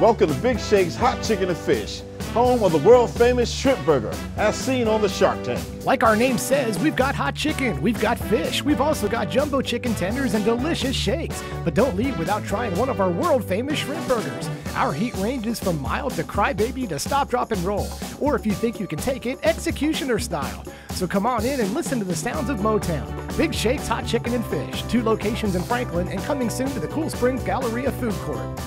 Welcome to Big Shake's Hot Chicken and Fish, home of the world famous shrimp burger, as seen on the Shark Tank. Like our name says, we've got hot chicken, we've got fish, we've also got jumbo chicken tenders and delicious shakes. But don't leave without trying one of our world famous shrimp burgers. Our heat ranges from mild to crybaby to stop, drop, and roll. Or if you think you can take it, executioner style. So come on in and listen to the sounds of Motown. Big Shake's Hot Chicken and Fish, two locations in Franklin and coming soon to the Cool Springs Galleria Food Court.